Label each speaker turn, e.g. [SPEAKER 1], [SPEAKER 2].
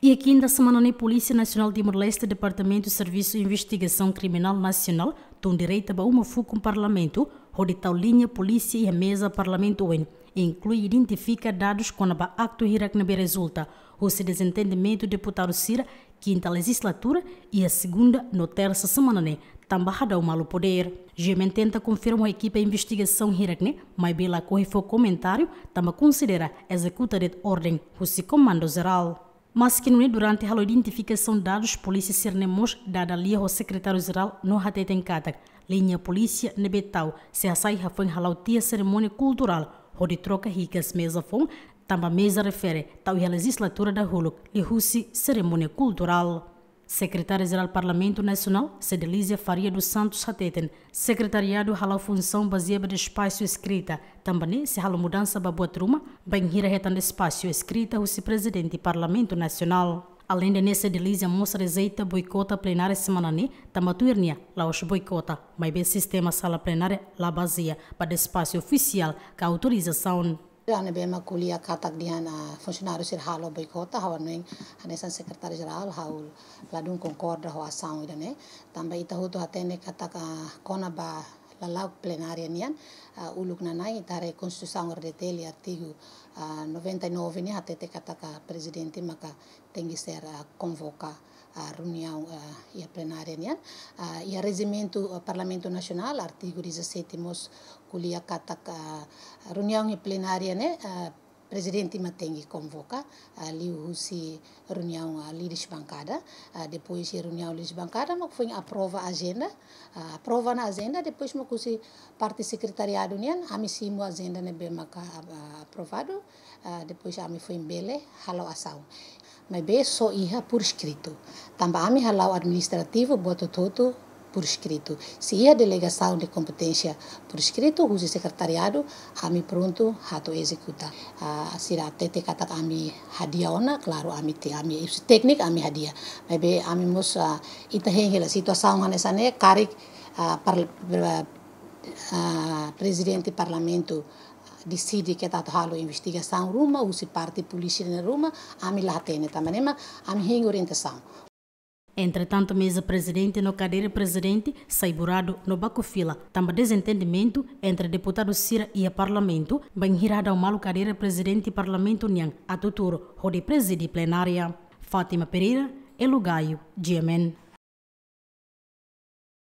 [SPEAKER 1] E aqui ainda semana a Polícia Nacional de Timor-Leste, Departamento de Serviço de Investigação Criminal Nacional, tem direito a uma FU com Parlamento, onde tal linha Polícia e a mesa Parlamento UN, inclui e identifica dados quando a acto na resulta, o se desentendimento deputado Cira, quinta legislatura e a segunda no terça semana, né, também dá o malo poder. Gemen tenta confirmar a equipe de investigação hirakne, mas bela corre foi comentário, também considera executar de ordem, o comando geral mas que não é durante a identificação de dados polícia Sernemos dada ali ao secretário-geral no Hateten Katak, linha polícia nebetau, se a sai foi halau tia cerimônia cultural, onde troca ricas mesa fom, também mesa refere tal a legislatura da Huluk, e cerimônia cultural. Secretária-Geral do Parlamento Nacional, Cedelísia Faria dos Santos Hateten, Secretariado hala função baseada de espaço escrita, também se hala mudança ba boa truma, bem hira retan de espaço escrita o presidente do Parlamento Nacional. Além de nessa delícia mostra receita boicota plenária semana ni, tamatuirnia lá os boicota, mas bem sistema sala plenária lá baseia para espaço oficial com autorização
[SPEAKER 2] Rane bema kulia katak dihan fungsionaris sir halo boi kota hawa um nuing hanesan sekretari jeral haul ladung concorda hoa saung e tamba ita hutu hatene katak ah, kona ba lalau plenária nian uh, uluk nanai tare konstituição RDT artigo uh, 99 ni hatete katak presidente maka tem que ser uh, convocar a reunião uh, e a plenária né? uh, e a regimento uh, Parlamento Nacional artigo 17 mos kuliah kata uh, reunião e plenária né uh, presidente Matengi convoca ali si reunião a líderes bancada uh, depois de reunião líderes bancada mas foi aprova a agenda. Aprova na agenda depois mas kusi parte secretariado né a mim a agenda né bem aprovado. Depois a mim foi em Bele halo ação mas bem só ia por escrito. Também a minha halau administrativo bota tudo por escrito. Se ia delegação de competência por escrito, o secretariado, a mim pronto, rato executa. Uh, se a tete kata kami hadia ona, claro, a mim te, a mim técnica, a mim hadia. Mas bem, a mim mos uh, ita hengela situação nessa né, cari uh, par, uh, presidente do parlamento decide que está halo investigação ruma, usi parte polícia na ruma, ami também, mas ami orientação.
[SPEAKER 1] Entretanto, mesa presidente no cadeira presidente sai burado no baco fila. Também desentendimento entre deputado Cira e o parlamento, bem hirada o malo cadeira presidente parlamento Niang, a tuturo, onde preside plenária. Fátima Pereira, Elugaio, GMN.